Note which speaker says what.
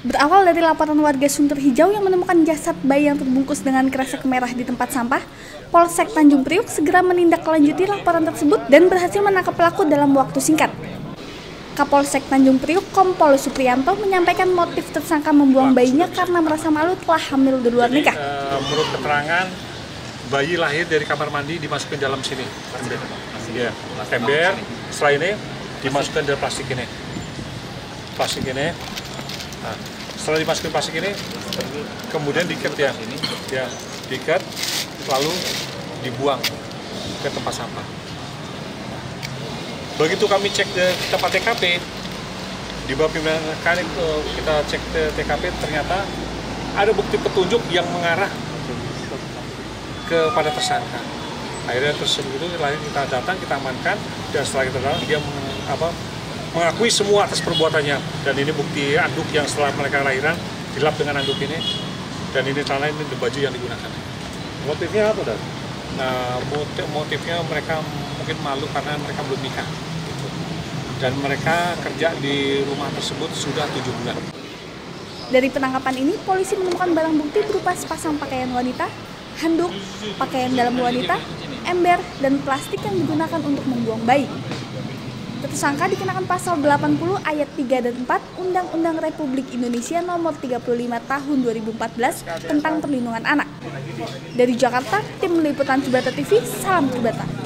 Speaker 1: Berawal dari laporan warga Sunter Hijau yang menemukan jasad bayi yang terbungkus dengan kresek merah di tempat sampah, Polsek Tanjung Priuk segera menindaklanjuti laporan tersebut dan berhasil menangkap pelaku dalam waktu singkat. Kapolsek Tanjung Priuk Kompol Supriyanto menyampaikan motif tersangka membuang bayinya karena merasa malu telah hamil di luar nikah.
Speaker 2: Eh, menurut keterangan bayi lahir dari kamar mandi dimasukin dalam sini. Ember ya ember. setelah ini dimasukkan dalam plastik ini. Plastik ini nah, setelah dimasukin plastik ini kemudian diikat ya ya diikat lalu dibuang ke tempat sampah begitu kami cek ke tempat TKP di bawah pimpinan kali kita cek ke TKP ternyata ada bukti petunjuk yang mengarah kepada tersangka. Akhirnya begitu lain kita datang, kita amankan dan setelah kita datang dia apa, mengakui semua atas perbuatannya dan ini bukti anduk yang setelah mereka lahiran dilap dengan anduk ini dan ini tanah ini baju yang digunakan.
Speaker 3: Motifnya apa dan?
Speaker 2: Nah motif, motifnya mereka mungkin malu karena mereka belum nikah gitu. dan mereka kerja di rumah tersebut sudah tujuh bulan.
Speaker 1: Dari penangkapan ini, polisi menemukan barang bukti berupa sepasang pakaian wanita, handuk, pakaian dalam wanita, ember, dan plastik yang digunakan untuk membuang bayi. Tersangka dikenakan pasal 80 ayat 3 dan 4 Undang-Undang Republik Indonesia nomor 35 tahun 2014 tentang perlindungan anak. Dari Jakarta, tim liputan Cibata TV, salam Cibata.